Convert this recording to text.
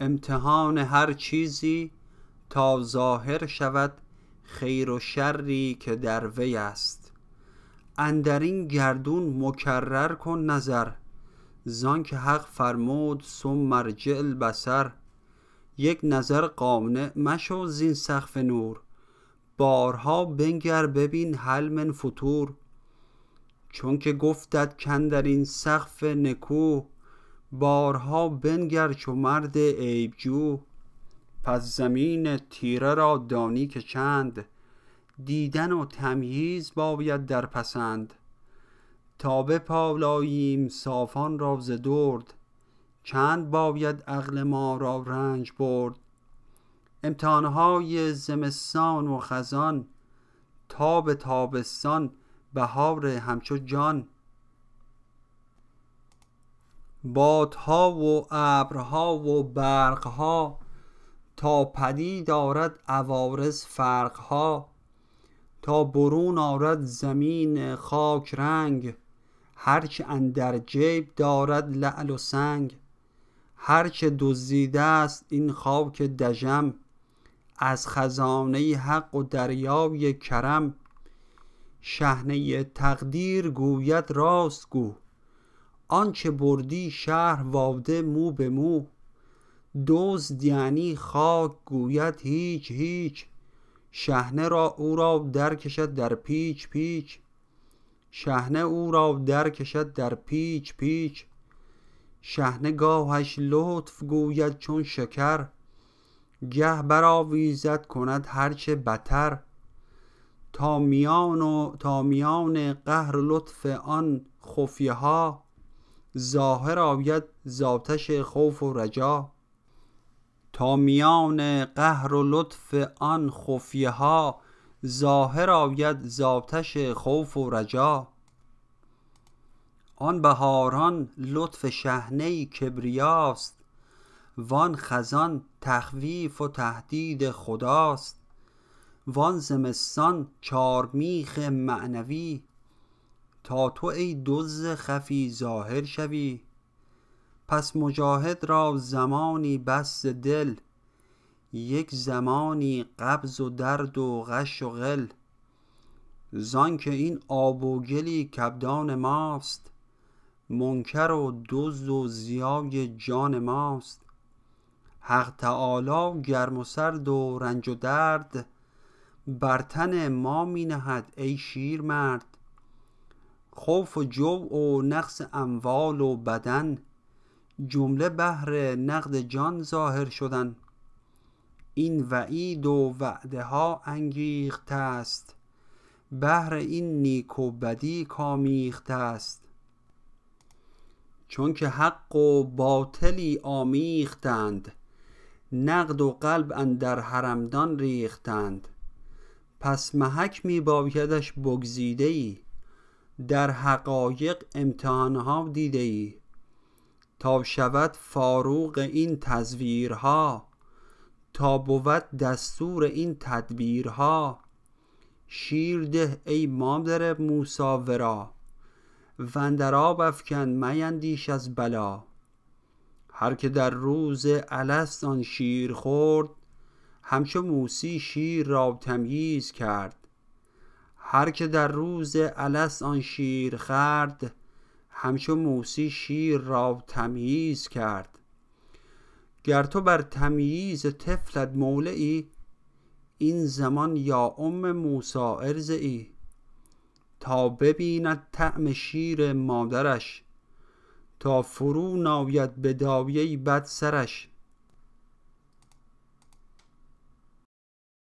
امتحان هر چیزی تا ظاهر شود خیر و شری که در وی است. اندرین گردون مکرر کن نظر زانکه حق فرمود ثم مرجع البصر. یک نظر قانع مشو زین سقف نور بارها بنگر ببین هل من فطور. چونکه گفتت کاندرین سقف نکو بارها بنگر چو مرد عیب جو پس زمین تیره را دانی که چند دیدن و تمییز باید در پسند. تا بپالاییم صافان را ز درد چند باید عقل ما را رنج برد. امتحانهای زمستان و خزان تاب تابستان بهار همچو جان. بادها و ابرها و برقها تا پدید آرد عوارض فرقها تا برون آرد زمین خاک رنگ. هرچه اندر جیب دارد لعل و سنگ. هرچه دزدیدست این خاک دژم. از خزانه حق و دریای کرم. شحنه تقدیر گوید راست گو. آنچه بردی شرح واده مو به مو. دزد یعنی خاک گوید هیچ هیچ. شحنه او را در کشد در پیچ پیچ. شحنه او را در کشد در پیچ پیچ. شحنه گاهش لطف گوید چون شکر. گه برآویزد کند هرچه بتر. تا میان قهر و لطف آن خفیه ها ظاهر آید ز آتش خوف و رجا. آن بهاران لطف شحنه کبریاست وان خزان تخویف و تهدید خداست. وان زمستان چارمیخ معنوی تا تو ای دزد خفی ظاهر شوی. پس مجاهد را زمانی بس دل یک زمانی قبض و درد و غش و غل. زانکه این آب و گلی کابدان ماست منکر و دزد و ضیای جان ماست. حق تعالی گرم و سرد و رنج و درد بر تن ما می نهد ای شیرمرد. خوف و جوع و نقص اموال و بدن جمله بهر نقد جان ظاهر شدن. این وعید و وعده ها انگیختست بهر این نیک و بدی کامیختست چونکه حق و باطلی آمیختند نقد و قلب اندر حرمدان ریختند. پس محک می بایدش بگزیده ای در حقایق امتحانها دیده ای تا شود فاروق این تزویرها تا بود دستور این تدبیرها. شیر ده ای مادر موسی ورا واندر آب افکن میندیش از بلا. هر که در روز الست آن شیر خورد همچو موسی شیر را تمییز کرد. هر که در روز الست آن شیر خورد همچو موسی شیر را تمییز کرد. گر تو بر تمییز طفلت مولعی این زمان یا ام موسی ارضعی. تا ببیند طعم شیر مادرش تا فرو ناید به دایه بد سرش.